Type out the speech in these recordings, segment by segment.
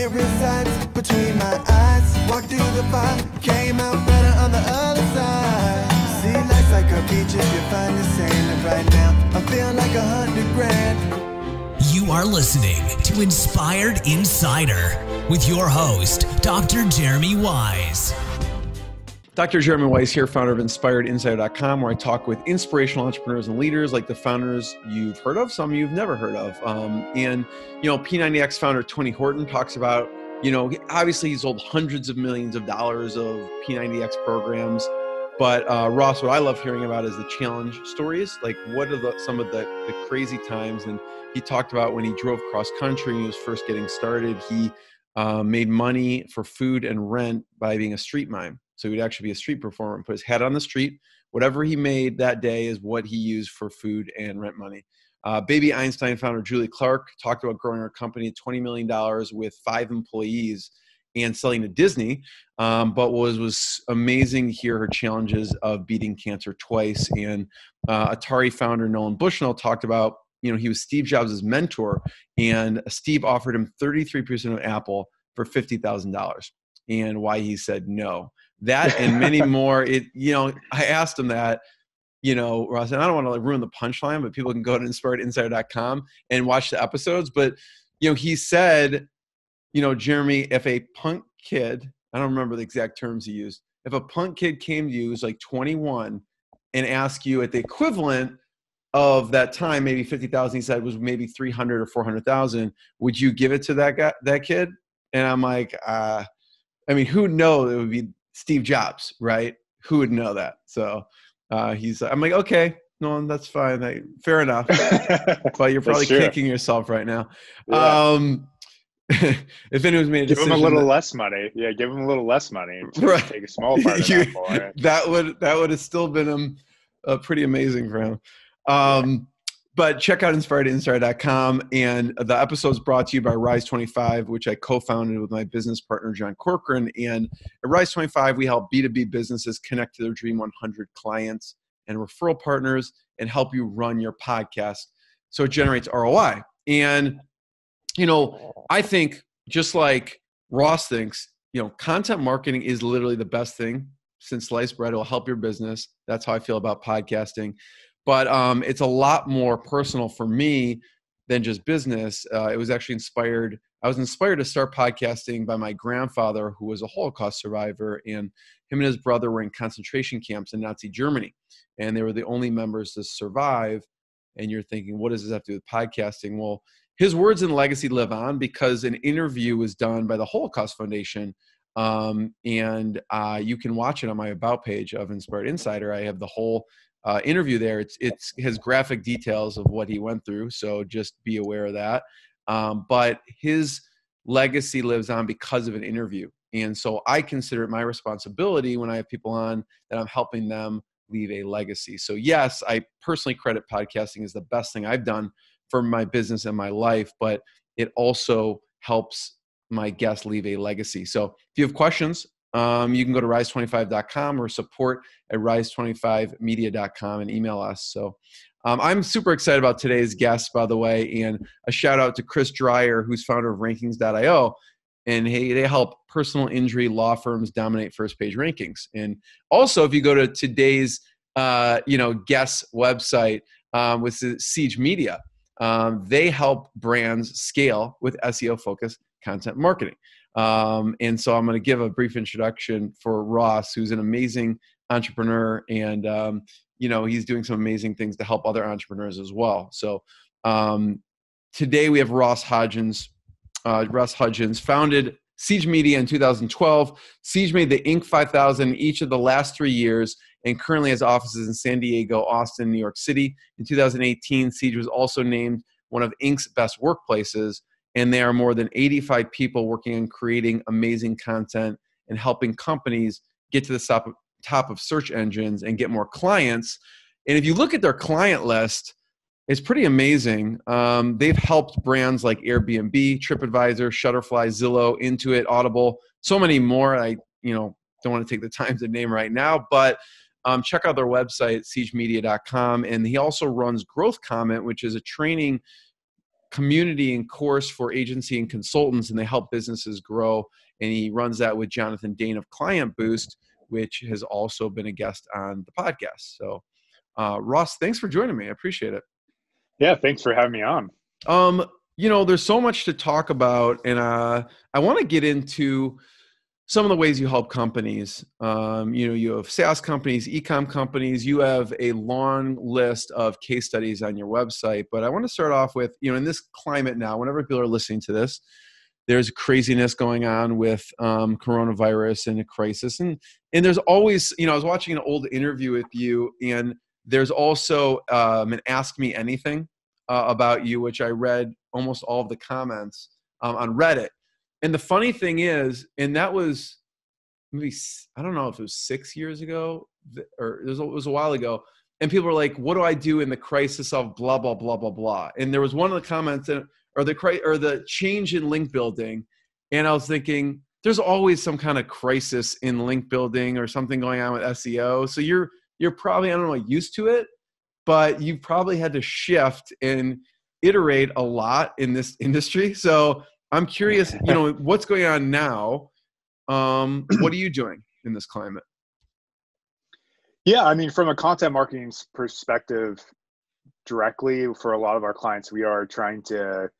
It resides between my eyes. Walked through the fire, came out better on the other side. See, life's like a beach if you find the sand. And right now, I feel like a hundred grand. You are listening to Inspired Insider with your host, Dr. Jeremy Weisz. Dr. Jeremy Weisz here, founder of InspiredInsider.com, where I talk with inspirational entrepreneurs and leaders like the founders you've heard of, some you've never heard of. Um, and, you know, P90X founder Tony Horton talks about, you know, obviously he's sold hundreds of millions of dollars of P90X programs. But uh, Ross, what I love hearing about is the challenge stories. Like, what are the, some of the, the crazy times? And he talked about when he drove cross country and he was first getting started, he uh, made money for food and rent by being a street mime. So he'd actually be a street performer and put his head on the street. Whatever he made that day is what he used for food and rent money. Uh, Baby Einstein founder Julie Clark talked about growing her company to $20 million with five employees and selling to Disney. Um, but was was amazing to hear her challenges of beating cancer twice. And uh, Atari founder Nolan Bushnell talked about, you know, he was Steve Jobs' mentor, and Steve offered him 33% of Apple for $50,000 and why he said no that and many more. It you know I asked him that you know Ross and I don't want to like ruin the punchline, but people can go to inspiredinsider.com and watch the episodes. But you know he said, you know Jeremy, if a punk kid, I don't remember the exact terms he used, if a punk kid came to you who's like 21 and asked you at the equivalent of that time, maybe 50,000, he said was maybe 300 or 400,000. Would you give it to that guy, that kid? And I'm like, uh, I mean, who knows? it would be Steve Jobs, right? Who would know that? So uh, he's, I'm like, okay, no, that's fine. I, fair enough. but you're probably kicking yourself right now. Yeah. Um, if anyone's made a give him a little that, less money. Yeah, give him a little less money. Right. Take a small part of you, that it. That would that would have still been um, uh, pretty amazing for him. Um, but check out inspiredinsider.com. And the episode is brought to you by Rise 25, which I co founded with my business partner, John Corcoran. And at Rise 25, we help B2B businesses connect to their Dream 100 clients and referral partners and help you run your podcast so it generates ROI. And, you know, I think just like Ross thinks, you know, content marketing is literally the best thing since sliced bread. It will help your business. That's how I feel about podcasting but um, it's a lot more personal for me than just business. Uh, it was actually inspired. I was inspired to start podcasting by my grandfather, who was a Holocaust survivor, and him and his brother were in concentration camps in Nazi Germany, and they were the only members to survive. And you're thinking, what does this have to do with podcasting? Well, his words and legacy live on because an interview was done by the Holocaust Foundation, um, and uh, you can watch it on my about page of Inspired Insider. I have the whole uh, interview there, it's it's his graphic details of what he went through. So just be aware of that. Um, but his legacy lives on because of an interview, and so I consider it my responsibility when I have people on that I'm helping them leave a legacy. So yes, I personally credit podcasting as the best thing I've done for my business and my life, but it also helps my guests leave a legacy. So if you have questions, um, you can go to rise25.com or support at rise25media.com and email us. So um, I'm super excited about today's guest, by the way, and a shout out to Chris Dreyer, who's founder of rankings.io. And hey, they help personal injury law firms dominate first page rankings. And also, if you go to today's uh, you know guest website um, with Siege Media, um, they help brands scale with SEO focused content marketing. Um, and so I'm going to give a brief introduction for Ross, who's an amazing entrepreneur, and um, you know he's doing some amazing things to help other entrepreneurs as well. So um, today we have Ross Hudgens. Uh, Ross Hudgens founded Siege Media in 2012. Siege made the Inc. 5000 each of the last three years and currently has offices in San Diego, Austin, New York City. In 2018, Siege was also named one of Inc.'s best workplaces and there are more than 85 people working on creating amazing content and helping companies get to the top of, top of search engines and get more clients. And if you look at their client list it's pretty amazing. Um, they've helped brands like airbnb tripadvisor shutterfly zillow intuit audible so many more. I you know don't want to take the time to name right now but um, check out their website siegemedia.com and he also runs Growth Comet which is a training community and course for agency and consultants, and they help businesses grow. And he runs that with Jonathan Dane of Client Boost, which has also been a guest on the podcast. So, uh, Ross, thanks for joining me. I appreciate it. Yeah, thanks for having me on. Um, you know, there's so much to talk about, and uh, I want to get into some of the ways you help companies. Um, you know, you have SaaS companies, ecom companies. You have a long list of case studies on your website. But I want to start off with, you know, in this climate now, whenever people are listening to this, there's craziness going on with um, coronavirus and a crisis, and and there's always, you know, I was watching an old interview with you, and there's also um, an Ask Me Anything uh, about you, which I read almost all of the comments um, on Reddit and the funny thing is, and that was maybe I don't know if it was six years ago or it was, it was a while ago. And people were like, "What do I do in the crisis of blah blah blah blah blah?" And there was one of the comments that, or the or the change in link building, and I was thinking, there's always some kind of crisis in link building or something going on with SEO. So you're you're probably I don't know used to it, but you probably had to shift and iterate a lot in this industry. So I'm curious, you know, what's going on now? Um, what are you doing in this climate? Yeah, I mean, from a content marketing perspective, directly for a lot of our clients, we are trying to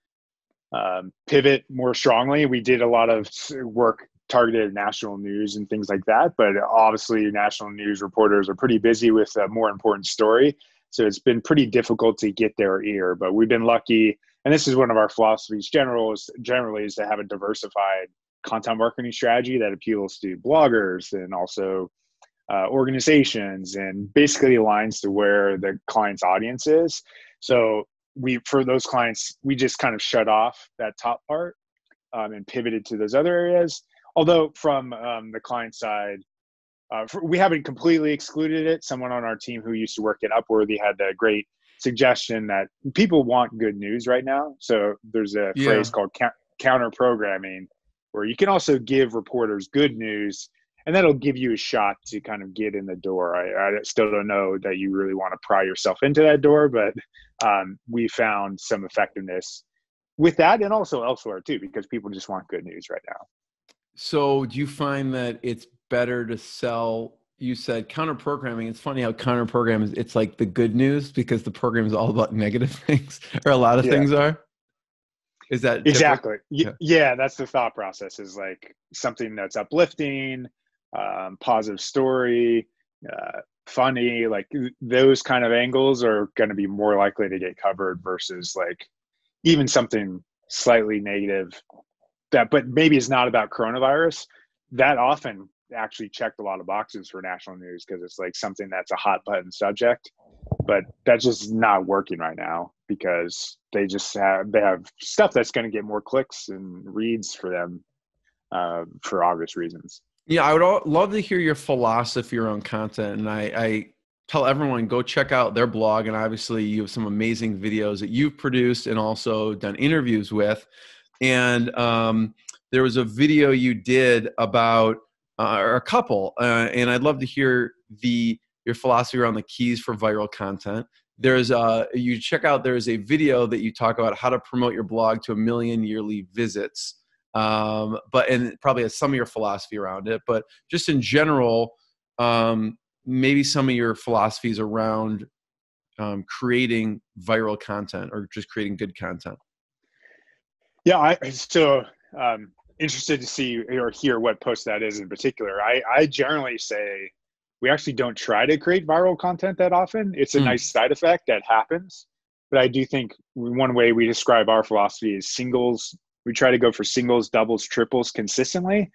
um, pivot more strongly. We did a lot of work targeted national news and things like that, but obviously, national news reporters are pretty busy with a more important story. So it's been pretty difficult to get their ear, but we've been lucky and this is one of our philosophies general is, generally is to have a diversified content marketing strategy that appeals to bloggers and also uh, organizations and basically aligns to where the client's audience is. So we for those clients we just kind of shut off that top part um, and pivoted to those other areas. Although from um, the client side uh, for, we haven't completely excluded it. Someone on our team who used to work at upworthy had a great suggestion that people want good news right now. So there's a yeah. phrase called counter programming where you can also give reporters good news and that'll give you a shot to kind of get in the door. I, I still don't know that you really want to pry yourself into that door, but um, we found some effectiveness with that and also elsewhere too, because people just want good news right now. So do you find that it's better to sell you said counter programming. It's funny how counter programming it's like the good news because the program is all about negative things, or a lot of yeah. things are. Is that exactly? Yeah. yeah, that's the thought process. Is like something that's uplifting, um, positive story, uh, funny. Like those kind of angles are going to be more likely to get covered versus like even something slightly negative that, but maybe is not about coronavirus. That often actually checked a lot of boxes for national news because it's like something that's a hot button subject but that's just not working right now because they just have they have stuff that's going to get more clicks and reads for them uh, for obvious reasons. Yeah i would love to hear your philosophy around content and i i tell everyone go check out their blog and obviously you have some amazing videos that you've produced and also done interviews with and um, there was a video you did about uh, or a couple, uh, and I'd love to hear the your philosophy around the keys for viral content. There's a you check out. There's a video that you talk about how to promote your blog to a million yearly visits. Um, but and probably has some of your philosophy around it, but just in general, um, maybe some of your philosophies around um, creating viral content or just creating good content. Yeah, I so um, interested to see or hear what post that is in particular. I, I generally say we actually don't try to create viral content that often. It's a mm. nice side effect that happens. But I do think one way we describe our philosophy is singles. We try to go for singles, doubles, triples consistently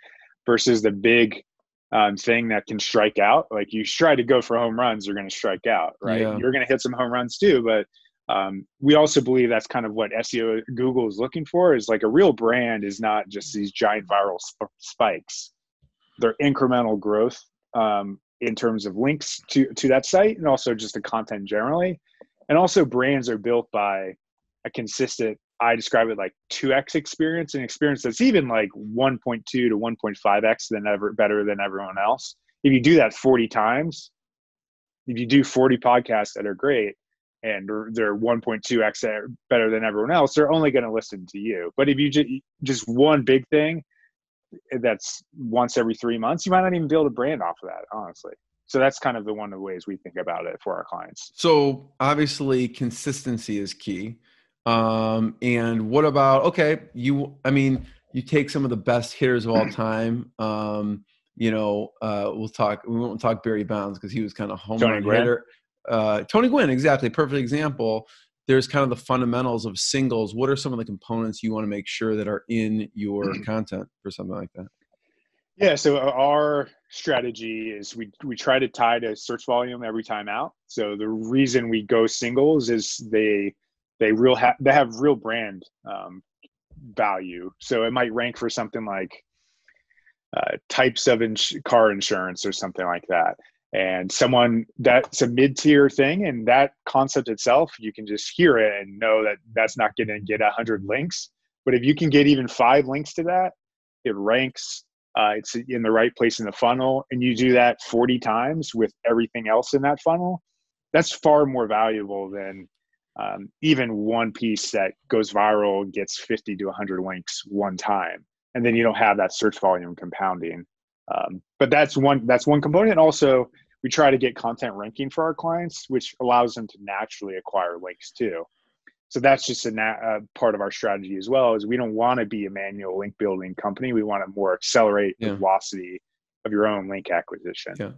versus the big um, thing that can strike out. Like you try to go for home runs, you're going to strike out, right? Yeah. You're going to hit some home runs too, but um, we also believe that's kind of what SEO Google is looking for is like a real brand is not just these giant viral sp- spikes. They're incremental growth um, in terms of links to, to that site and also just the content generally. And also brands are built by a consistent, I describe it like 2x experience, an experience that's even like 1.2 to 1.5x than ever better than everyone else. If you do that 40 times, if you do 40 podcasts that are great, and they're, they're 1.2x better than everyone else, they're only going to listen to you. But if you just just one big thing that's once every three months, you might not even build a brand off of that, honestly. So that's kind of the one of the ways we think about it for our clients. So obviously, consistency is key. Um, and what about okay? You, I mean, you take some of the best hitters of all time. Um, you know, uh, we'll talk. We won't talk Barry Bonds because he was kind of home Tony run hitter. Uh, Tony Gwynn, exactly, perfect example. There's kind of the fundamentals of singles. What are some of the components you want to make sure that are in your content for something like that? Yeah, so our strategy is we we try to tie to search volume every time out. So the reason we go singles is they they real ha- they have real brand um, value. So it might rank for something like uh, types of ins- car insurance or something like that. And someone that's a mid tier thing, and that concept itself, you can just hear it and know that that's not going to get a hundred links. But if you can get even five links to that, it ranks. Uh, it's in the right place in the funnel, and you do that 40 times with everything else in that funnel. That's far more valuable than um, even one piece that goes viral gets 50 to 100 links one time and then you don't have that search volume compounding um, but that's one that's one component also we try to get content ranking for our clients which allows them to naturally acquire links too so that's just a na- uh, part of our strategy as well is we don't want to be a manual link building company we want to more accelerate Yeah. the velocity of your own link acquisition Yeah.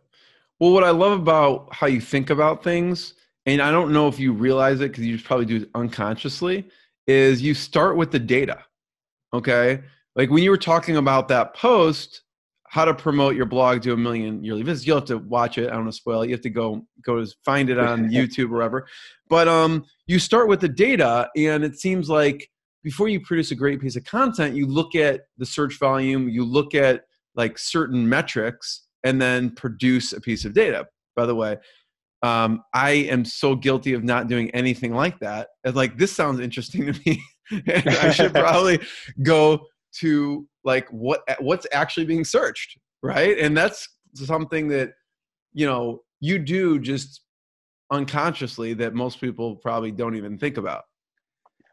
Well, what I love about how you think about things, and I don't know if you realize it because you probably do it unconsciously, is you start with the data. Okay. Like when you were talking about that post, how to promote your blog to a million yearly visits, you'll have to watch it. I don't want to spoil it. You have to go go to find it on YouTube or wherever. But um, you start with the data, and it seems like before you produce a great piece of content, you look at the search volume, you look at like certain metrics, and then produce a piece of data. By the way, um, I am so guilty of not doing anything like that. It's like this sounds interesting to me, and I should probably go to like what what's actually being searched, right? And that's something that you know you do just unconsciously that most people probably don't even think about.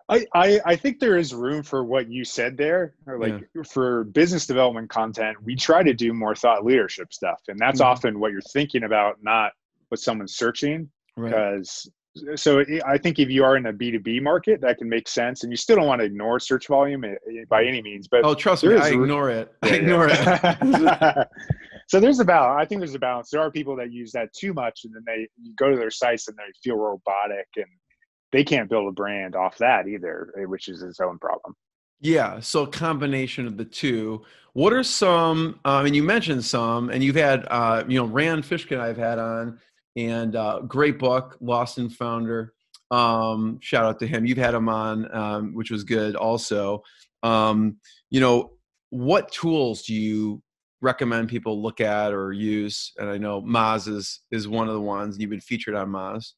I, I, I think there is room for what you said there. Or like for business development content, we try to do more thought leadership stuff, and that's Mhm. often what you're thinking about, not what someone's searching. Right. Because so I think if you are in a B two B market, that can make sense, and you still don't want to ignore search volume eh, eh, by any means. But Oh, trust me, I ignore it. I Yeah, ignore it. so there's a balance. I think there's a balance. There are people that use that too much, and then they go to their sites and they feel robotic, and they can't build a brand off that either, eh, which is its own problem. Yeah, so a combination of the two. What are some? I mean, you mentioned some, and you've had, uh, you know, Rand Fishkin I've had on, and uh, great book, Lost and Founder. Um, shout out to him. You've had him on, um, which was good. Also, um, you know, what tools do you recommend people look at or use? And I know Moz is is one of the ones you've been featured on Moz.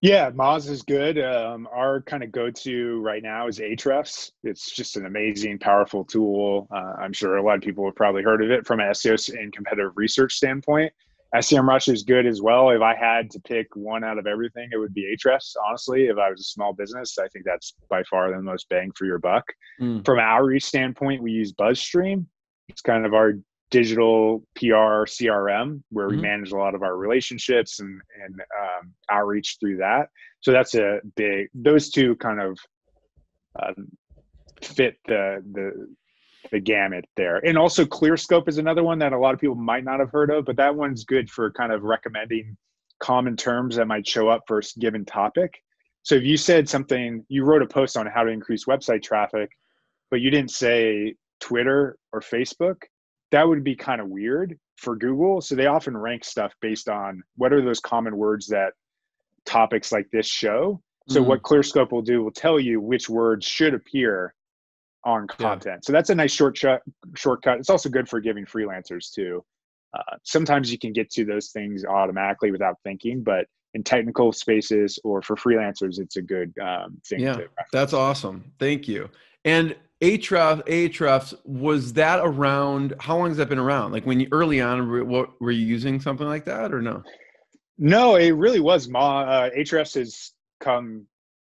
Yeah, Moz is good. Um, our kind of go-to right now is Ahrefs. It's just an amazing, powerful tool. Uh, I'm sure a lot of people have probably heard of it from an SEO and competitive research standpoint. SEMrush is good as well. If I had to pick one out of everything, it would be Ahrefs. Honestly, if I was a small business, I think that's by far the most bang for your buck. Mm. From outreach standpoint, we use BuzzStream. It's kind of our digital PR CRM where we Mhm. manage a lot of our relationships and and um, outreach through that. So that's a big. Those two kind of um, fit the the the gamut there. And also ClearScope is another one that a lot of people might not have heard of, but that one's good for kind of recommending common terms that might show up for a given topic. So if you said something, you wrote a post on how to increase website traffic, but you didn't say Twitter or Facebook, that would be kind of weird for Google. So they often rank stuff based on what are those common words that topics like this show. So Mhm. what ClearScope will do will tell you which words should appear on Yeah. content. So that's a nice short shortcut. It's also good for giving freelancers too. Uh, sometimes you can get to those things automatically without thinking, but in technical spaces or for freelancers, it's a good um, thing. Yeah, to. That's awesome. Thank you. And Ahrefs, Ahrefs, was that around? How long has that been around? Like when you early on, were, what, were you using something like that or no? No, it really was. Ma uh, Ahrefs has come.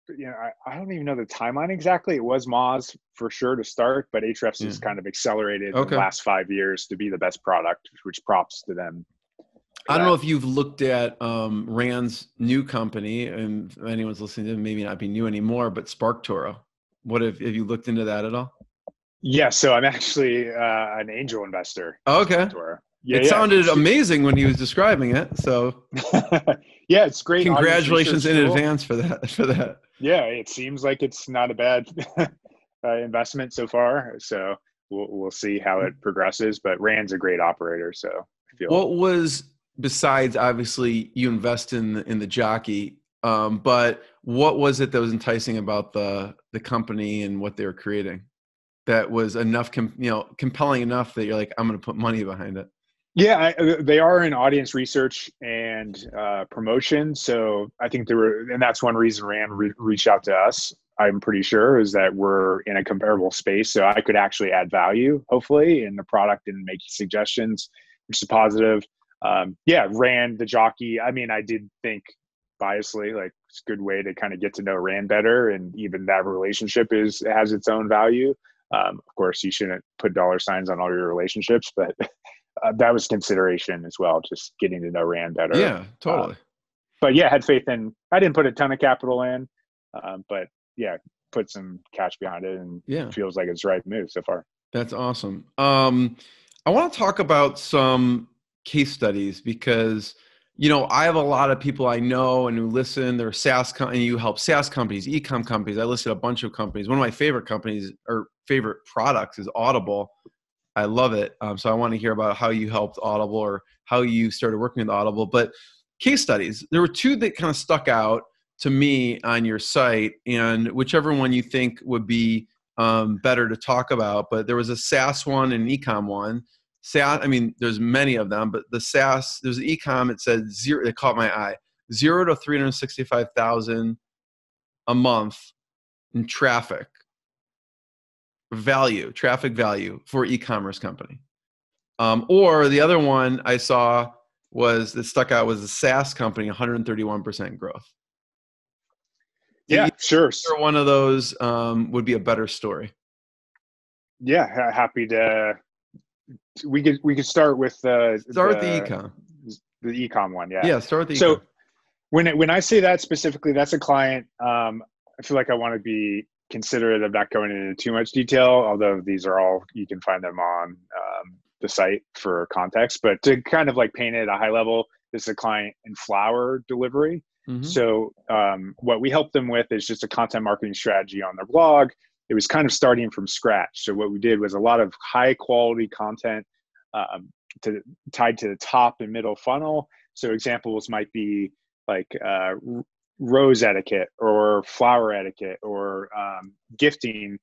You know, I, I don't even know the timeline exactly. It was Moz for sure to start, but Ahrefs has kind of accelerated Okay. the last five years to be the best product, which props to them. I don't know if you've looked at um, Rand's new company, and if anyone's listening to maybe not be new anymore, but SparkToro. What have, have you looked into that at all? Yeah, so I'm actually uh, an angel investor. Oh, okay. Yeah, it yeah. sounded amazing when he was describing it. So yeah, it's great. congratulations in tool. advance for that. For that. Yeah, it seems like it's not a bad uh, investment so far. So we'll we'll see how it progresses. But Rand's a great operator, so I feel What was besides obviously you invest in the, in the jockey, um, but what was it that was enticing about the the company and what they were creating? That was enough, com- you know, compelling enough that you're like, I'm going to put money behind it. Yeah, I, uh, they are in audience research and uh, promotion. So I think there were, and that's one reason Rand re- reached out to us. I'm pretty sure is that we're in a comparable space, so I could actually add value, hopefully, in the product and make suggestions, which is positive. Um, yeah, Rand the jockey. I mean, I did think biasly, like it's a good way to kind of get to know Rand better, and even that relationship is has its own value. Um, of course, you shouldn't put dollar signs on all your relationships, but uh, that was consideration as well, just getting to know Rand better. Yeah, totally. But yeah, had faith in. I didn't put a ton of capital in, um, but yeah, put some cash behind it, and yeah. feels like it's the right move so far. That's awesome. Um, I want to talk about some case studies because you know I have a lot of people I know and who listen. They're SaaS com- and you help SaaS companies, e-com companies. I listed a bunch of companies. One of my favorite companies or favorite products is Audible. I love it. Um, so I want to hear about how you helped Audible or how you started working with Audible. But case studies, there were two that kind of stuck out to me on your site, and whichever one you think would be um, better to talk about. But there was a SaaS one and an ecom one. SaaS, I mean, there's many of them, but the SaaS, there's an ecom. It said zero. It caught my eye. Zero to three hundred sixty-five thousand a month in traffic value, traffic value for e-commerce company. Um, or the other one I saw was that stuck out was a SaaS company, 131% growth. Yeah, sure. Either one of those um, would be a better story. Yeah, happy to. We could we could start with uh, Start with the ecom. the ecom one. Yeah. Yeah, start with the So ecom. when it, when I say that specifically, that's a client. Um, I feel like I want to be considerate of not going into too much detail, although these are all you can find them on um, the site for context. But to kind of like paint it at a high level, this is a client in flower delivery. Mhm. So um, what we help them with is just a content marketing strategy on their blog. It was kind of starting from scratch. So what we did was a lot of high quality content um, to, tied to the top and middle funnel. So examples might be like uh, rose etiquette or flower etiquette or um, gifting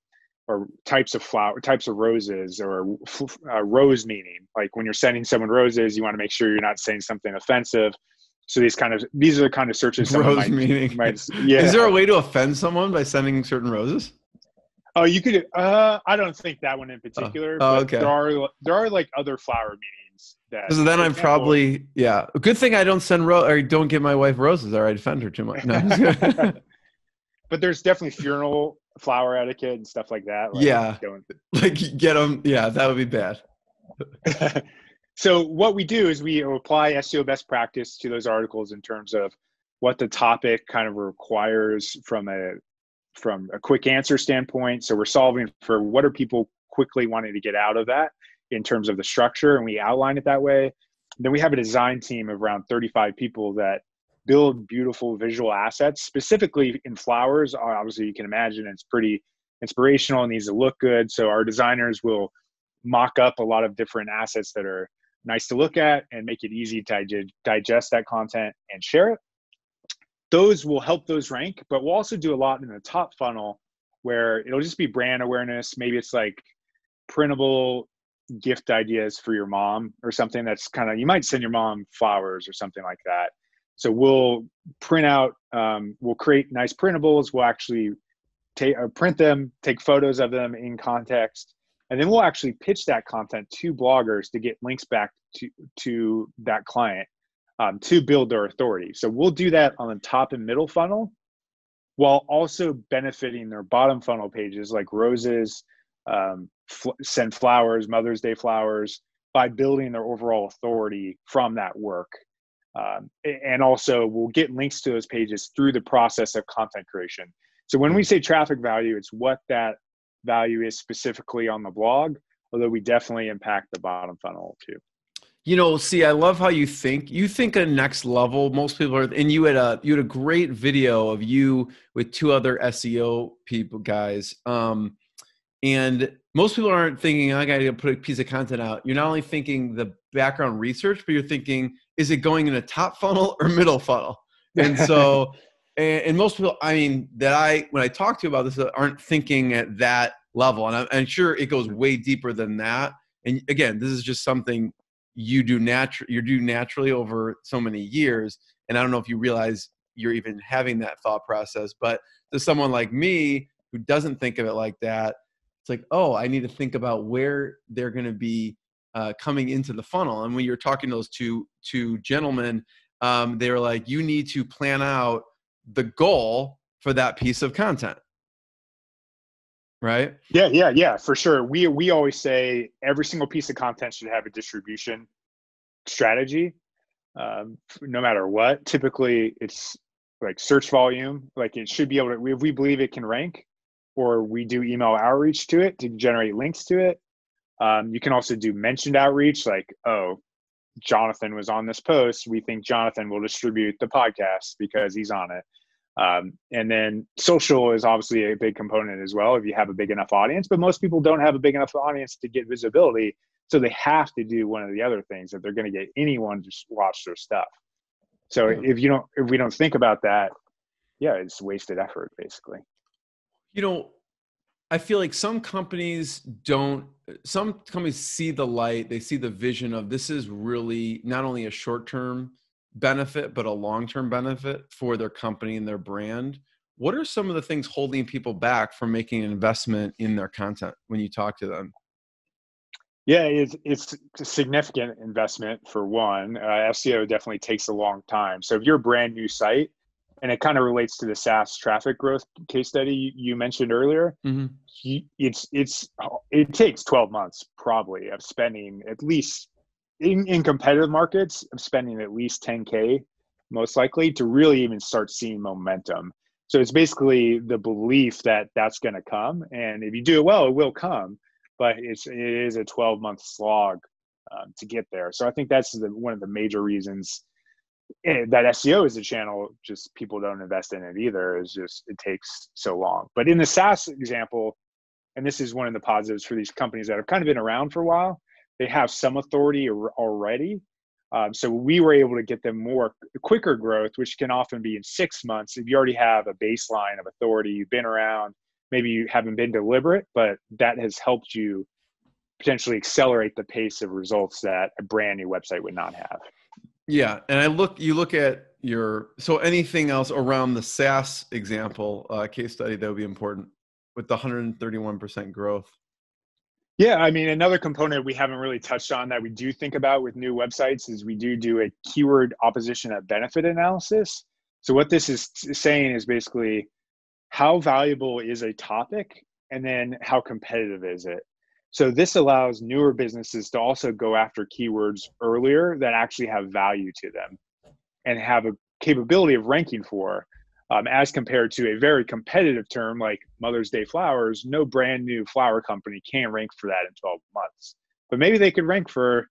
or types of flower types of roses or uh, rose meaning like when you're sending someone roses you want to make sure you're not saying something offensive so these kind of these are the kind of searches Rose might, meaning. might yeah Is there a way to offend someone by sending certain roses? oh you could uh i don't think that one in particular Oh, but okay. there are there are like other flower meanings that Because then I'm probably yeah. Good thing I don't send ro- or don't give my wife roses, or I'd offend her too much. No, I'm just kidding. but there's definitely funeral flower etiquette and stuff like that like Yeah. don't like get them. Yeah, that would be bad. so what we do is we apply SEO best practice to those articles in terms of what the topic kind of requires from a from a quick answer standpoint. So we're solving for what are people quickly wanting to get out of that in terms of the structure, and we outline it that way. Then we have a design team of around 35 people that build beautiful visual assets, specifically in flowers. Uh, obviously, you can imagine it's pretty inspirational and needs to look good. So our designers will mock up a lot of different assets that are nice to look at and make it easy to digest that content and share it. Those will help those rank, but we'll also do a lot in the top funnel where it'll just be brand awareness. Maybe it's like printable gift ideas for your mom or something that's kind of, you might send your mom flowers or something like that. So we'll print out, um, we'll create nice printables. We'll actually take, uh, print them, take photos of them in context, and then we'll actually pitch that content to bloggers to get links back to to that client um, to build their authority. So we'll do that on the top and middle funnel while also benefiting their bottom funnel pages like roses, um, fl- send flowers, Mother's Day flowers, by building their overall authority from that work. Um, and also, we'll get links to those pages through the process of content creation. So when we say traffic value, it's what that value is specifically on the blog, although we definitely impact the bottom funnel too. You know, see, I love how you think. You think a next level. Most people are, and you had a you had a great video of you with two other SEO people guys. Um, and most people aren't thinking, I got to put a piece of content out. You're not only thinking the background research, but you're thinking, is it going in a top funnel or middle funnel? And so, and, and, most people, I mean, that I, when I talk to you about this, uh, aren't thinking at that level. And I'm, I'm sure it goes way deeper than that. And again, this is just something you do natural, you do naturally over so many years. And I don't know if you realize you're even having that thought process, but to someone like me who doesn't think of it like that, it's like, oh, I need to think about where they're going to be uh, coming into the funnel. And when you're talking to those two two gentlemen, um, they were like, you need to plan out the goal for that piece of content. Right? Yeah, yeah, yeah, for sure. We we always say every single piece of content should have a distribution strategy, um, no matter what. Typically, it's like search volume. Like it should be able to. If we believe it can rank, or we do email outreach to it to generate links to it. Um, you can also do mentioned outreach, like, oh, Jonathan was on this post. We think Jonathan will distribute the podcast because he's on it. Um, and then social is obviously a big component as well if you have a big enough audience, but most people don't have a big enough audience to get visibility. So they have to do one of the other things if they're going to get anyone to watch their stuff. So if you don't, if we don't think about that, yeah, it's wasted effort basically you know, I feel like some companies don't, some companies see the light, they see the vision of this is really not only a short term benefit, but a long term benefit for their company and their brand. What are some of the things holding people back from making an investment in their content when you talk to them? Yeah, it's, it's a significant investment for one. Uh, SEO definitely takes a long time. So if you're a brand new site, and it kind of relates to the SaaS traffic growth case study you mentioned earlier. Mm-hmm. It's it's it takes 12 months probably of spending at least in, in competitive markets of spending at least 10k most likely to really even start seeing momentum. So it's basically the belief that that's going to come, and if you do it well, it will come. But it's it is a 12 month slog um, to get there. So I think that's the, one of the major reasons that SEO is a channel, just people don't invest in it either. Is just it takes so long. But in the SaaS example, and this is one of the positives for these companies that have kind of been around for a while, they have some authority already. Um, so we were able to get them more quicker growth, which can often be in six months if you already have a baseline of authority. You've been around, maybe you haven't been deliberate, but that has helped you potentially accelerate the pace of results that a brand new website would not have. Yeah, and I look. You look at your so anything else around the SaaS example uh, case study that would be important with the 131 percent growth. Yeah, I mean another component we haven't really touched on that we do think about with new websites is we do do a keyword opposition at benefit analysis. So what this is saying is basically how valuable is a topic and then how competitive is it so this allows newer businesses to also go after keywords earlier that actually have value to them and have a capability of ranking for um, as compared to a very competitive term like Mother's Day flowers. No brand new flower company can rank for that in 12 months, but maybe they could rank for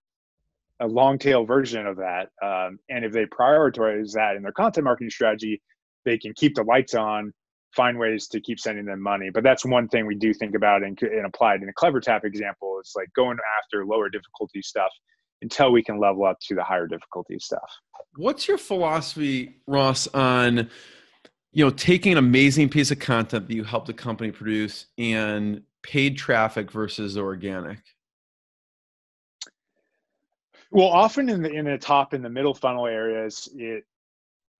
a long tail version of that. Um, and if they prioritize that in their content marketing strategy, they can keep the lights on find ways to keep sending them money. But that's one thing we do think about and, and applied in a CleverTap example. It's like going after lower difficulty stuff until we can level up to the higher difficulty stuff. What's your philosophy, Ross, on you know taking an amazing piece of content that you helped a company produce and paid traffic versus organic? Well, often in the in the top in the middle funnel areas, it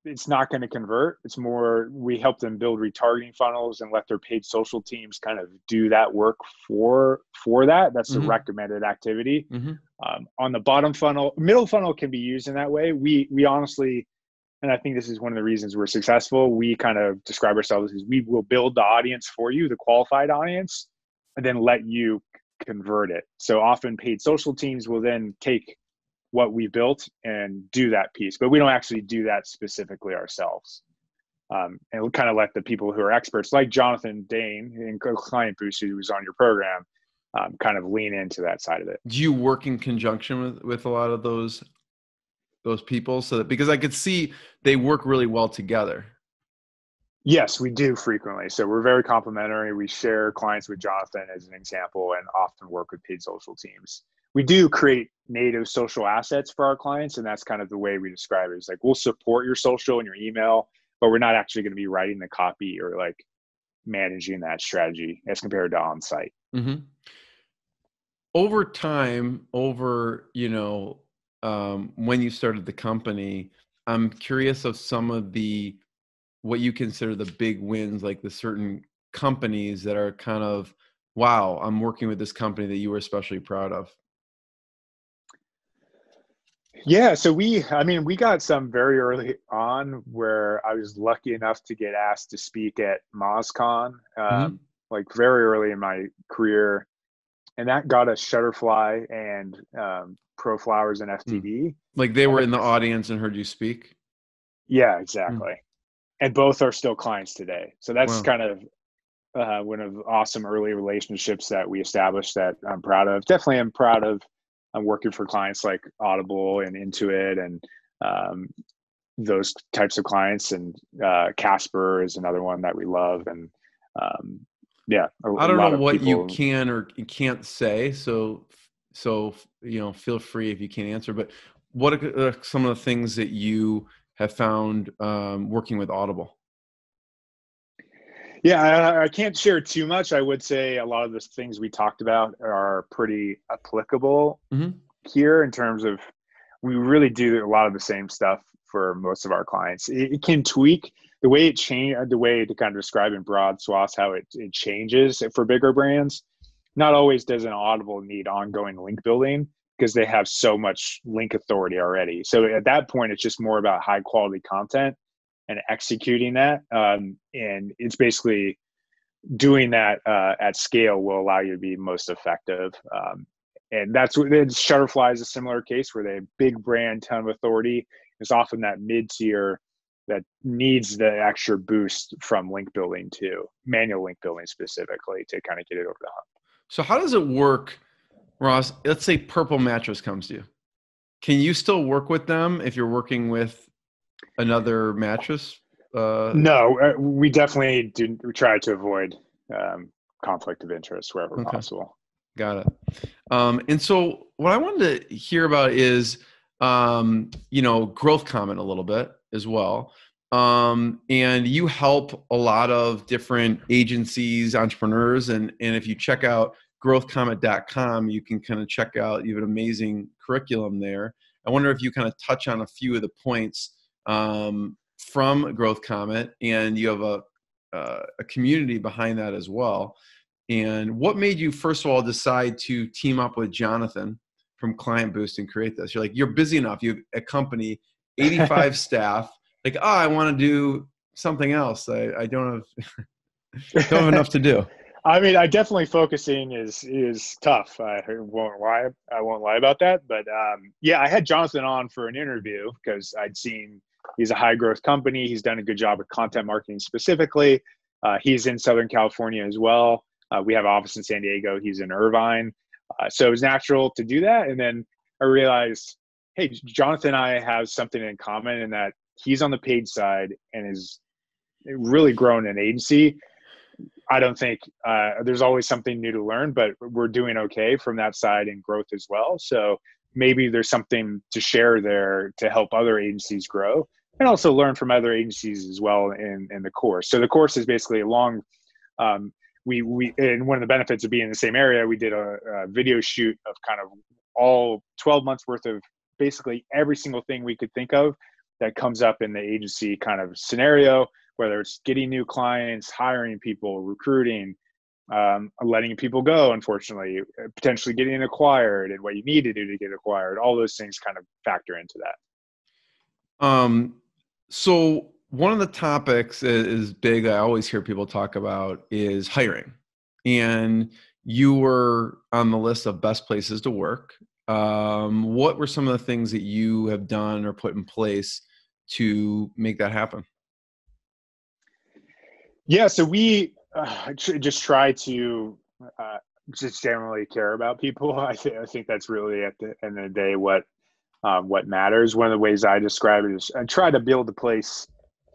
it's not going to convert. It's more we help them build retargeting funnels and let their paid social teams kind of do that work for for that. That's mm-hmm. the recommended activity. Mm-hmm. Um, on the bottom funnel, middle funnel can be used in that way. We we honestly, and I think this is one of the reasons we're successful. We kind of describe ourselves as we will build the audience for you, the qualified audience, and then let you convert it. So often paid social teams will then take what we built and do that piece, but we don't actually do that specifically ourselves. Um, and kind of let the people who are experts, like Jonathan Dane in Client Boost, who was on your program, um, kind of lean into that side of it. Do you work in conjunction with with a lot of those those people so that because I could see they work really well together. Yes, we do frequently. So we're very complementary. We share clients with Jonathan as an example and often work with paid social teams. We do create native social assets for our clients, and that's kind of the way we describe it. It's like we'll support your social and your email, but we're not actually going to be writing the copy or like managing that strategy as compared to on site. Mm-hmm. Over time, over you know, um, when you started the company, I'm curious of some of the what you consider the big wins, like the certain companies that are kind of, wow, I'm working with this company that you were especially proud of? Yeah, so we, I mean, we got some very early on where I was lucky enough to get asked to speak at MozCon, um, mm-hmm. like very early in my career. And that got us Shutterfly and um, ProFlowers and FTD. Mm. Like they were in the audience and heard you speak? Yeah, mm. exactly. Mm and both are still clients today. So that's wow. kind of uh, one of awesome early relationships that we established that I'm proud of. Definitely, I'm proud of. I'm working for clients like Audible and Intuit and um, those types of clients. And uh, Casper is another one that we love. And um, yeah, I don't know what you can or can't say. So, so you know, feel free if you can't answer. But what are some of the things that you have found um, working with Audible? Yeah, I, I, can't share too much. I would say a lot of the things we talked about are pretty applicable mm-hmm. here in terms of we really do a lot of the same stuff for most of our clients. It, it can tweak the way it change the way to kind of describe in broad swaths how it, it changes for bigger brands. Not always does an Audible need ongoing link building because they have so much link authority already. So at that point, it's just more about high quality content and executing that. Um, and it's basically doing that uh, at scale will allow you to be most effective. Um, and that's what Shutterfly is a similar case where they have big brand, ton of authority. It's often that mid tier that needs the extra boost from link building to manual link building specifically to kind of get it over the hump. So how does it work? Ross, let's say Purple Mattress comes to you. Can you still work with them if you're working with another mattress? Uh, no, uh, we definitely do. We try to avoid um, conflict of interest wherever okay. possible. Got it. Um, and so, what I wanted to hear about is, um, you know, Growth Comet a little bit as well. Um, and you help a lot of different agencies, entrepreneurs, and and if you check out growthcomet.com, you can kind of check out, you have an amazing curriculum there. I wonder if you kind of touch on a few of the points um, from Growth Comet, and you have a, uh, a community behind that as well. And what made you, first of all, decide to team up with Jonathan from Client Boost and create this? You're like, you're busy enough. You have a company, 85 staff. Like, oh, I want to do something else. I, I don't have don't have enough to do. I mean, I definitely focusing is is tough. I won't lie. I won't lie about that. But um, yeah, I had Jonathan on for an interview because I'd seen he's a high growth company. He's done a good job with content marketing specifically. Uh, he's in Southern California as well. Uh, we have an office in San Diego. He's in Irvine, uh, so it was natural to do that. And then I realized, hey, Jonathan and I have something in common in that he's on the paid side and is really grown an agency I don't think uh, there's always something new to learn, but we're doing okay from that side and growth as well. So maybe there's something to share there to help other agencies grow and also learn from other agencies as well in, in the course. So the course is basically a long, um, we, we, and one of the benefits of being in the same area, we did a, a video shoot of kind of all 12 months worth of basically every single thing we could think of that comes up in the agency kind of scenario whether it's getting new clients, hiring people, recruiting, um, letting people go, unfortunately, uh, potentially getting acquired, and what you need to do to get acquired. All those things kind of factor into that. Um, so one of the topics is big. I always hear people talk about is hiring, and you were on the list of best places to work. Um, what were some of the things that you have done or put in place to make that happen? Yeah, so we uh, just try to uh, just generally care about people. I, th- I think that's really at the end of the day what um, what matters. One of the ways I describe it is I try to build a place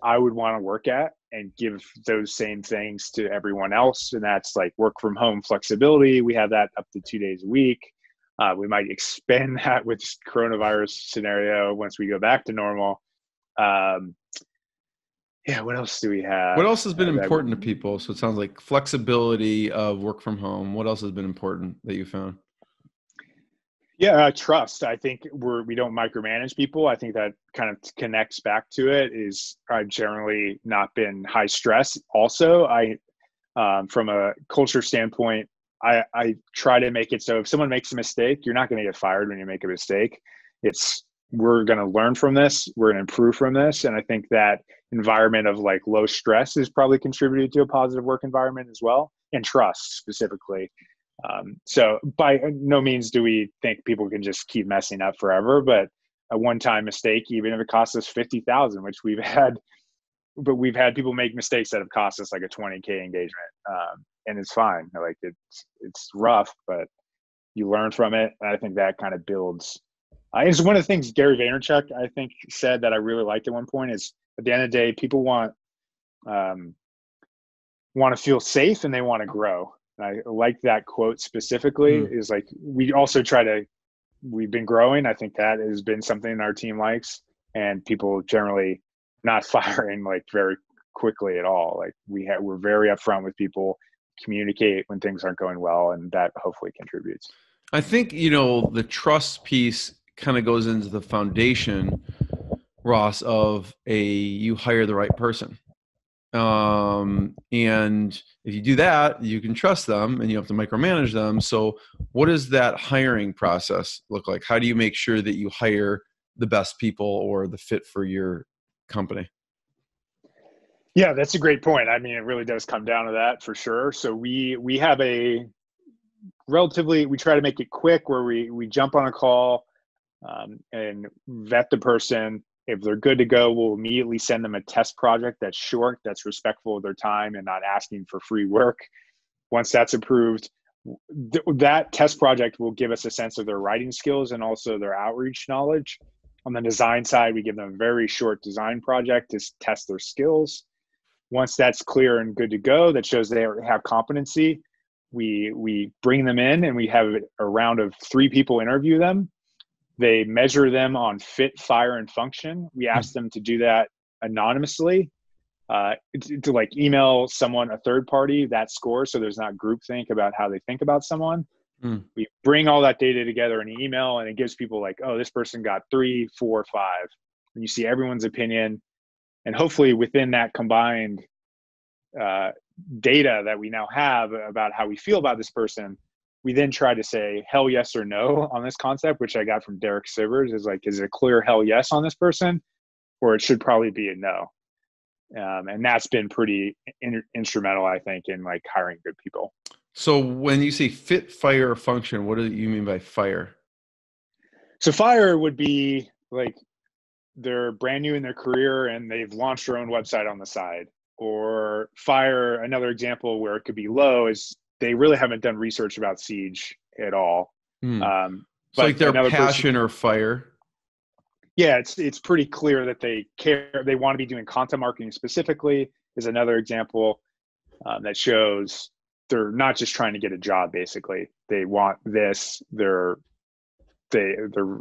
I would want to work at and give those same things to everyone else. And that's like work from home flexibility. We have that up to two days a week. Uh, we might expand that with coronavirus scenario once we go back to normal. Um, yeah what else do we have what else has been uh, important to people? So it sounds like flexibility of work from home. What else has been important that you found? Yeah uh, trust. I think we're we don't micromanage people. I think that kind of connects back to it is i've generally not been high stress. Also i um, from a culture standpoint I, I try to make it so if someone makes a mistake you're not going to get fired when you make a mistake. It's we're going to learn from this we're going to improve from this. And i think that environment of like low stress is probably contributed to a positive work environment as well and trust specifically. Um, so by no means do we think people can just keep messing up forever but a one-time mistake even if it costs us 50000 which we've had but we've had people make mistakes that have cost us like a 20k engagement um, and it's fine. Like it's it's rough but you learn from it and i think that kind of builds uh, it's one of the things Gary Vaynerchuk I think said that I really liked at one point is at the end of the day, people want um, want to feel safe and they want to grow. And I like that quote specifically. Mm. Is like we also try to we've been growing. I think that has been something our team likes, and people generally not firing like very quickly at all. Like we have, we're very upfront with people, communicate when things aren't going well, and that hopefully contributes. I think you know the trust piece kind of goes into the foundation, Ross, of a you hire the right person. Um, and if you do that, you can trust them and you have to micromanage them. So, what does that hiring process look like? How do you make sure that you hire the best people or the fit for your company? Yeah, that's a great point. I mean, it really does come down to that for sure. So we we have a relatively we try to make it quick where we we jump on a call um, and vet the person. If they're good to go, we'll immediately send them a test project that's short, that's respectful of their time, and not asking for free work. Once that's approved, th- that test project will give us a sense of their writing skills and also their outreach knowledge. On the design side, we give them a very short design project to test their skills. Once that's clear and good to go, that shows they have competency. We we bring them in and we have a round of three people interview them they measure them on fit, fire, and function. We hmm. ask them to do that anonymously, uh, to, to, like email someone, a third party, that score, so there's not groupthink about how they think about someone. Mm. We bring all that data together in an email, and it gives people like, oh, this person got three, four, five, and you see everyone's opinion, and hopefully within that combined uh, data that we now have about how we feel about this person we then try to say hell yes or no on this concept, which I got from Derek Sivers is like, is it a clear hell yes on this person, or it should probably be a no. Um, and that's been pretty in- instrumental, I think, in like hiring good people. So when you say fit, fire, function, what do you mean by fire? So fire would be like they're brand new in their career and they've launched their own website on the side. Or fire, another example where it could be low is they really haven't done research about siege at all. Mm. Um, but like their passion person, or fire. Yeah, it's it's pretty clear that they care. They want to be doing content marketing specifically. Is another example um, that shows they're not just trying to get a job. Basically, they want this. They're they they're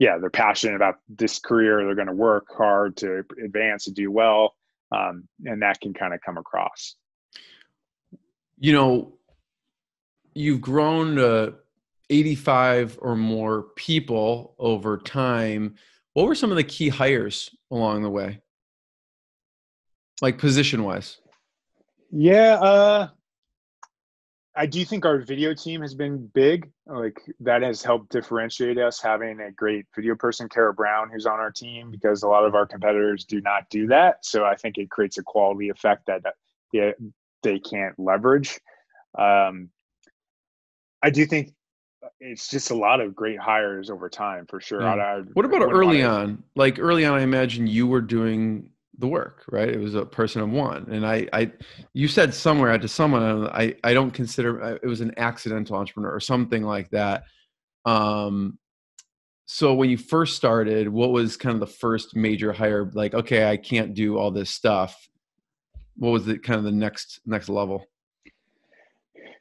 yeah they're passionate about this career. They're going to work hard to advance and do well, um, and that can kind of come across. You know, you've grown to 85 or more people over time. What were some of the key hires along the way? Like position wise? Yeah, uh I do think our video team has been big. Like that has helped differentiate us having a great video person, Kara Brown, who's on our team, because a lot of our competitors do not do that. So I think it creates a quality effect that they, they can't leverage. Um, I do think it's just a lot of great hires over time for sure. Yeah. I, I What about early on? Like early on, I imagine you were doing the work, right? It was a person of one, and I, I, you said somewhere to someone, uh, I, I don't consider uh, it was an accidental entrepreneur or something like that. Um, so when you first started, what was kind of the first major hire? Like, okay, I can't do all this stuff. What was the kind of the next next level?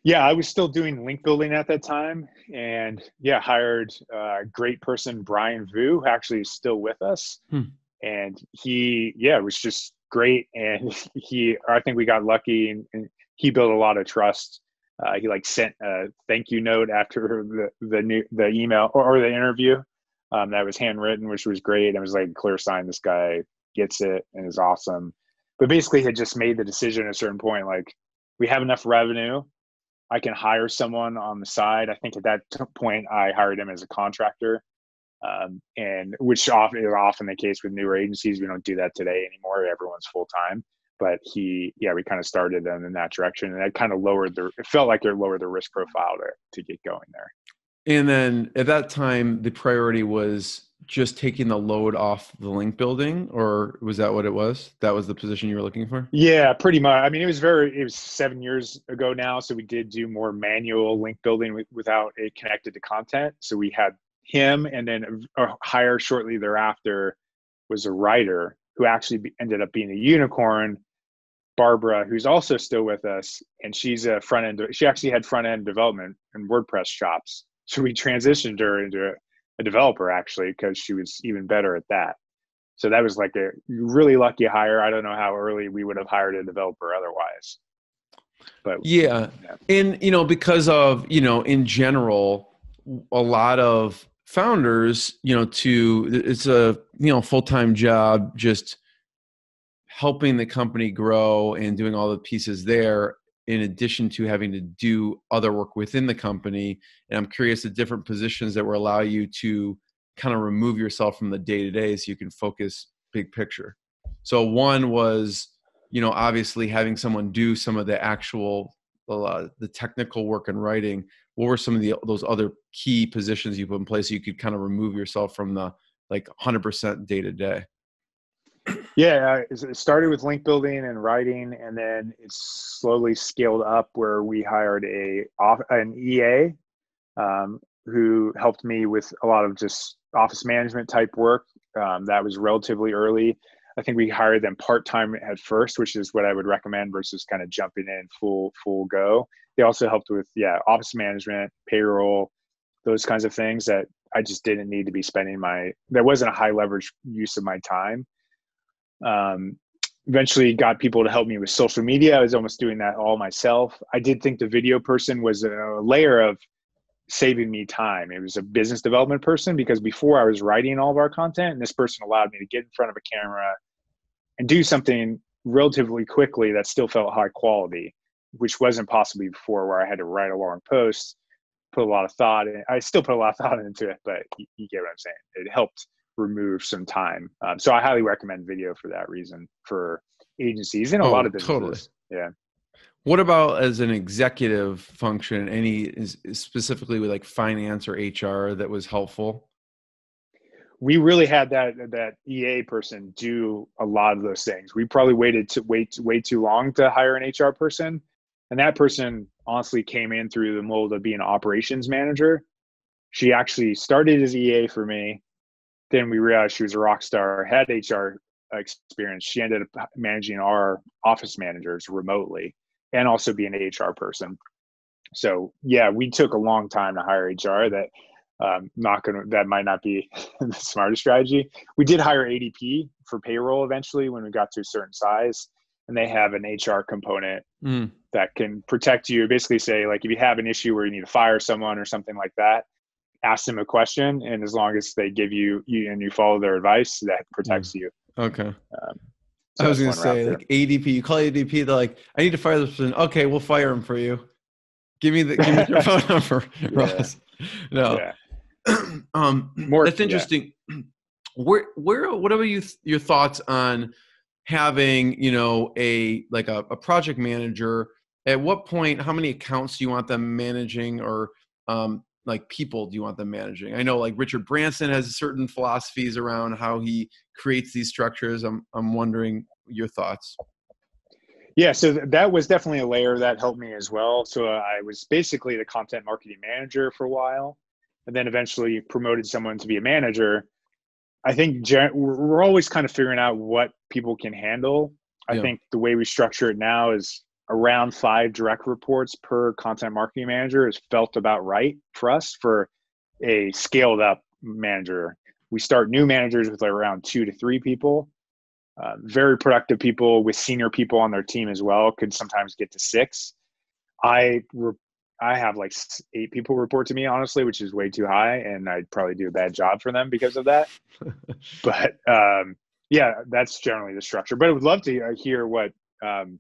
Yeah, I was still doing link building at that time, and yeah, hired a great person, Brian Vu, who actually is still with us, Hmm. and he, yeah, was just great, and he, I think we got lucky, and, and he built a lot of trust. Uh, he like sent a thank you note after the the new the email or, or the interview um, that was handwritten, which was great. And it was like clear sign this guy gets it and is awesome. But basically, had just made the decision at a certain point, like we have enough revenue I can hire someone on the side. I think at that point, I hired him as a contractor, um, and which often is often the case with newer agencies. We don't do that today anymore. Everyone's full time. But he, yeah, we kind of started them in that direction, and that kind of lowered the. It felt like it lowered the risk profile to to get going there. And then at that time, the priority was just taking the load off the link building, or was that what it was? That was the position you were looking for? Yeah, pretty much. I mean, it was very. It was seven years ago now, so we did do more manual link building without it connected to content. So we had him, and then a hire shortly thereafter was a writer who actually ended up being a unicorn. Barbara, who's also still with us, and she's a front end. She actually had front end development and WordPress shops, so we transitioned her into a, developer actually because she was even better at that. So that was like a really lucky hire. I don't know how early we would have hired a developer otherwise. But Yeah. Yeah. And, you know, because of, you know, in general, a lot of founders, you know, to it's a, you know, full time job, just helping the company grow and doing all the pieces there in addition to having to do other work within the company and i'm curious the different positions that will allow you to kind of remove yourself from the day to day so you can focus big picture. So one was you know obviously having someone do some of the actual uh, the technical work and writing what were some of the those other key positions you put in place so you could kind of remove yourself from the like 100% day to day yeah, uh, it started with link building and writing, and then it's slowly scaled up where we hired a an EA um, who helped me with a lot of just office management type work. Um, that was relatively early. I think we hired them part time at first, which is what I would recommend versus kind of jumping in full full go. They also helped with yeah office management, payroll, those kinds of things that I just didn't need to be spending my. There wasn't a high leverage use of my time um, eventually got people to help me with social media. I was almost doing that all myself. I did think the video person was a layer of saving me time. It was a business development person because before I was writing all of our content, and this person allowed me to get in front of a camera and do something relatively quickly that still felt high quality, which wasn't possible before, where I had to write a long post, put a lot of thought in. I still put a lot of thought into it, but you, you get what I'm saying. It helped remove some time. Um, so I highly recommend video for that reason for agencies and a Oh, lot of businesses. totally. Yeah. What about as an executive function? Any specifically with like finance or HR that was helpful? We really had that that EA person do a lot of those things. We probably waited to wait way too long to hire an HR person, and that person honestly came in through the mold of being an operations manager. She actually started as EA for me. Then we realized she was a rock star, had HR experience. She ended up managing our office managers remotely and also being an HR person. So yeah, we took a long time to hire HR. That um, not gonna that might not be the smartest strategy. We did hire ADP for payroll eventually when we got to a certain size, and they have an HR component Mm. that can protect you. Basically, say like if you have an issue where you need to fire someone or something like that, ask them a question, and as long as they give you, you and you follow their advice, that protects you. Okay. So I was going to say like ADP. You call ADP, they're like, I need to fire this person. Okay, we'll fire him for you. Give me the give me your phone number, Ross. No. Yeah. um, More- that's yeah. interesting. Where where what are you your thoughts on having you know a like a, a project manager? At what point? How many accounts do you want them managing, or um, like people do you want them managing? I know like Richard Branson has certain philosophies around how he creates these structures. I'm I'm wondering your thoughts. Yeah, so that was definitely a layer that helped me as well. So uh, I was basically the content marketing manager for a while, and then eventually promoted someone to be a manager. I think we're we're always kind of figuring out what people can handle. I Yeah. think the way we structure it now is around five direct reports per content marketing manager is felt about right for us for a scaled up manager. We start new managers with like around two to three people. Uh, very productive people with senior people on their team as well could sometimes get to six. I re- I have like eight people report to me honestly, which is way too high, and I'd probably do a bad job for them because of that. but um, yeah, that's generally the structure. But I would love to uh, hear what um,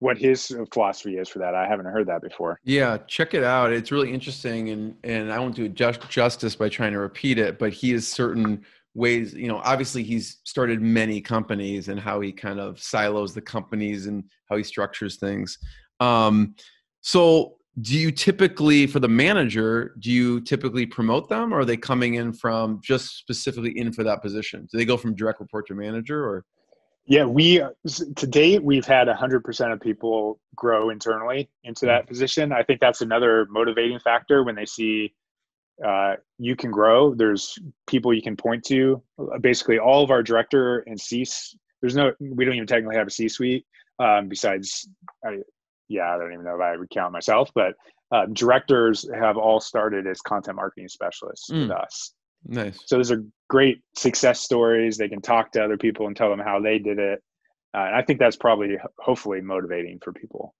what his philosophy is for that. I haven't heard that before. Yeah, check it out. It's really interesting, and and I won't do it just justice by trying to repeat it, but he has certain ways. You know, obviously he's started many companies and how he kind of silos the companies and how he structures things. Um, so, do you typically, for the manager, do you typically promote them, or are they coming in from just specifically in for that position? Do they go from direct report to manager, or Yeah, we to date we've had 100% of people grow internally into that position. I think that's another motivating factor when they see uh, you can grow. There's people you can point to. Uh, Basically, all of our director and C. There's no. We don't even technically have a C-suite. Um, besides, I, yeah, I don't even know if I would count myself, but uh, directors have all started as content marketing specialists with us. nice? So those are great success stories. They can talk to other people and tell them how they did it. Uh, and I think that's probably hopefully motivating for people.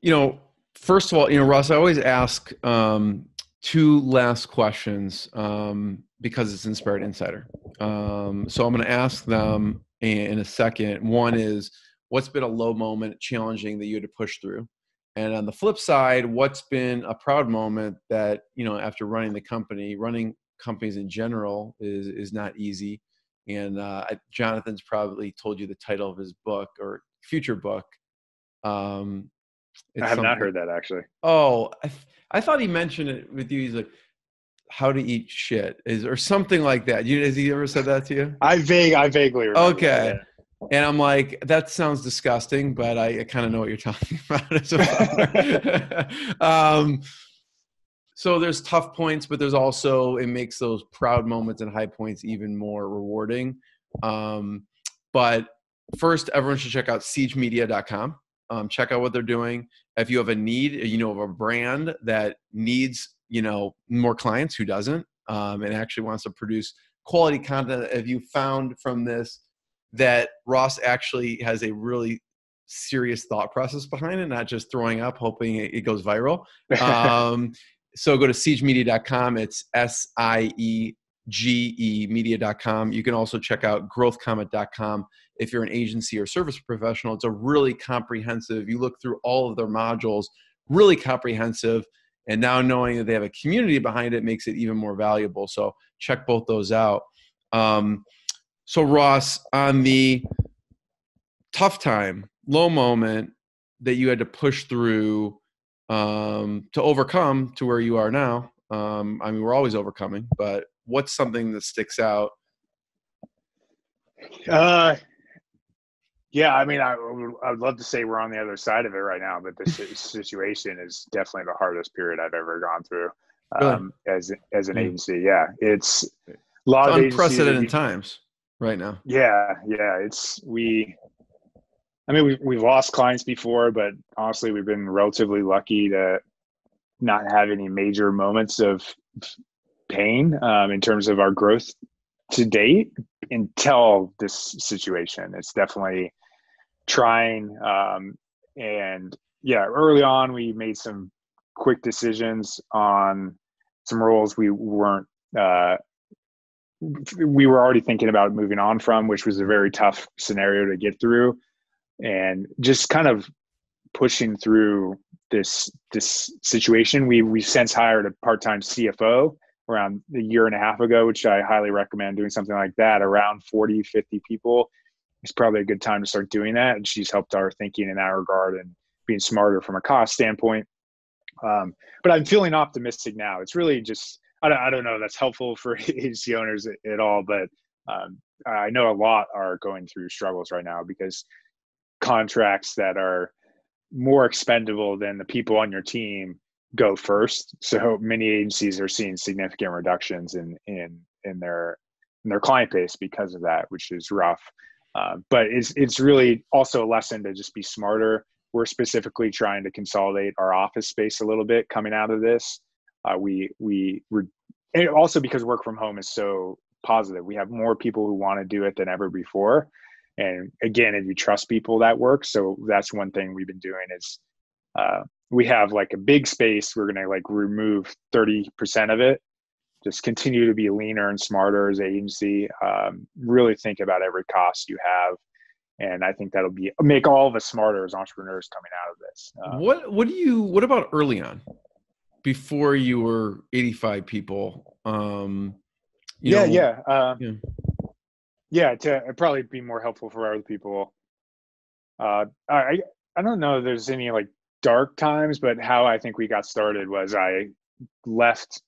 you know, first of all, you know, Ross, I always ask um, two last questions um, because it's Inspired Insider. Um, so I'm going to ask them in, in a second. One is, what's been a low moment, challenging that you had to push through? And on the flip side, what's been a proud moment that you know after running the company, running companies in general is is not easy. And uh, I- Jonathan's probably told you the title of his book or future book. Um, I have not heard that actually. Oh, I, th- I thought he mentioned it with you. He's like, "How to eat shit," is or something like that. You has he ever said that to you? I vague, I vaguely remember. Okay. that, And I'm like, that sounds disgusting, but I, I kind of know what you're talking about um, so there's tough points, but there's also it makes those proud moments and high points even more rewarding. Um, but first, everyone should check out siegemedia.com. Um, check out what they're doing. If you have a need, you know, of a brand that needs, you know, more clients, who doesn't, um, and actually wants to produce quality content. If you found from this that Ross actually has a really serious thought process behind it, not just throwing up, hoping it, it goes viral. Um, so go to siegemedia.com. It's S I E G E media.com. You can also check out growthcomet.com if you're an agency or service professional. It's a really comprehensive, you look through all of their modules, really comprehensive. And now knowing that they have a community behind it makes it even more valuable. So check both those out. Um, so, Ross, on the tough time, low moment that you had to push through um, to overcome to where you are now, um, I mean, we're always overcoming, but what's something that sticks out? Uh, yeah, I mean, I would, I would love to say we're on the other side of it right now, but this situation is definitely the hardest period I've ever gone through Really? um, as as an Mm. agency. Yeah, it's a lot of Unprecedented you- times right now. Yeah, yeah, it's we. I mean, we've we've lost clients before, but honestly, we've been relatively lucky to not have any major moments of pain um, in terms of our growth to date until this situation. It's definitely trying, um, and yeah, early on we made some quick decisions on some roles we weren't. Uh, we were already thinking about moving on from, which was a very tough scenario to get through. And just kind of pushing through this this situation. We we since hired a part time CFO around a year and a half ago, which I highly recommend doing something like that. Around 40, 50 people it's probably a good time to start doing that. And she's helped our thinking in that regard and being smarter from a cost standpoint. Um, but I'm feeling optimistic now. It's really just I don't, I don't know that's helpful for agency owners at, at all, but um, I know a lot are going through struggles right now because contracts that are more expendable than the people on your team go first. So many agencies are seeing significant reductions in in in their in their client base because of that, which is rough. Uh, but it's it's really also a lesson to just be smarter. We're specifically trying to consolidate our office space a little bit coming out of this. Uh, we we and also because work from home is so positive. We have more people who want to do it than ever before. And again, if you trust people, that works. So that's one thing we've been doing is uh, we have like a big space. We're gonna like remove thirty percent of it just continue to be leaner and smarter as agency. Um, really think about every cost you have, and I think that'll be make all of us smarter as entrepreneurs coming out of this. Um, what What do you What about early on, before you were eighty five people? Um, yeah, know, yeah, uh, yeah, yeah. To probably be more helpful for other people. Uh, I I don't know. If there's any like dark times, but how I think we got started was I left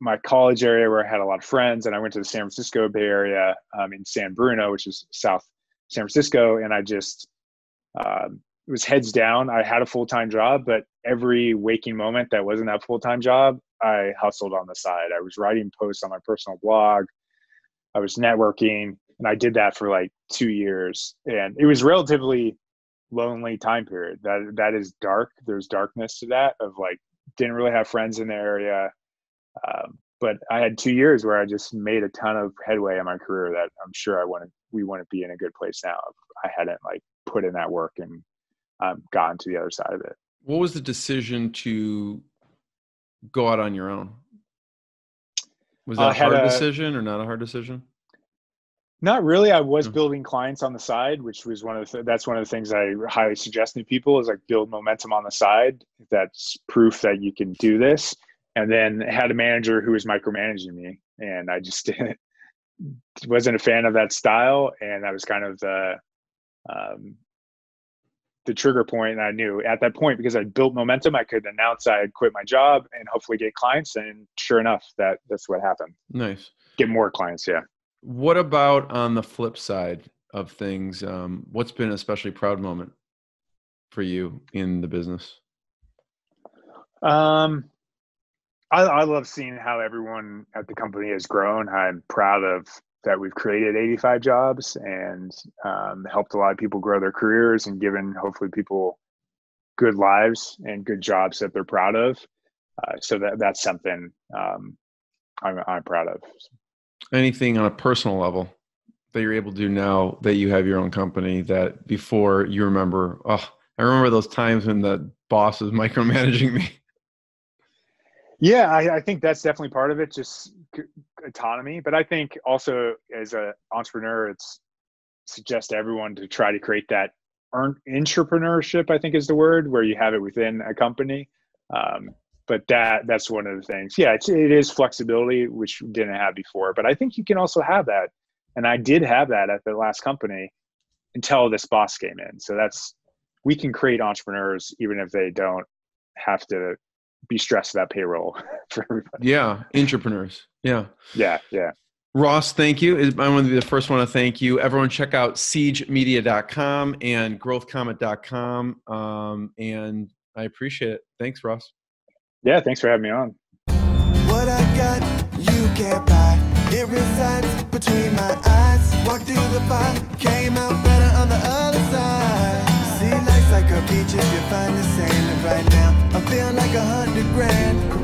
my college area where I had a lot of friends, and I went to the San Francisco Bay Area um, in San Bruno, which is South San Francisco, and I just it was heads down. I had a full time job, but every waking moment that wasn't that full time job, I hustled on the side. I was writing posts on my personal blog. I was networking, and I did that for like two years, and it was relatively lonely time period. That that is dark. There's darkness to that of like didn't really have friends in the area um, but I had two years where I just made a ton of headway in my career that I'm sure I want we want to be in a good place now. I hadn't like put in that work and um, gotten to the other side of it. What was the decision to go out on your own? Was that uh, a hard a, decision or not a hard decision? Not really. I was building clients on the side, which was one of the th- that's one of the things I highly suggest to people is like build momentum on the side. That's proof that you can do this and then had a manager who was micromanaging me and i just didn't wasn't a fan of that style and that was kind of the um, the trigger point and i knew at that point because i built momentum i could announce i had quit my job and hopefully get clients and sure enough that that's what happened. Nice. Get more clients yeah. What about on the flip side of things um, what's been an especially proud moment for you in the business? Um I, I love seeing how everyone at the company has grown. I'm proud of that we've created 85 jobs and um, helped a lot of people grow their careers and given hopefully people good lives and good jobs that they're proud of. Uh, so that that's something um, I'm, I'm proud of. Anything on a personal level that you're able to do now that you have your own company that before you remember, oh, I remember those times when the boss was micromanaging me. Yeah, I, I, think that's definitely part of it, just autonomy. But I think also as an entrepreneur, it's suggest everyone to try to create that intrapreneurship. I think is the word where you have it within a company. Um, but that that's one of the things. Yeah, it's, it is flexibility, which we didn't have before. But I think you can also have that, and I did have that at the last company until this boss came in. So that's we can create entrepreneurs even if they don't have to be stressed about payroll for everybody. Yeah, intrapreneurs. Yeah. Yeah, yeah. Ross, thank you. I want to be the first one to thank you. Everyone, check out siegemedia.com and growthcomet.com. Um, and I appreciate it. Thanks, Ross. Yeah, thanks for having me on. What I got, you can't buy. It resides between my eyes. Walked through the fire, came out better on the other side. See, life's like a beach if you find the sailing right now. Feel like a hundred grand.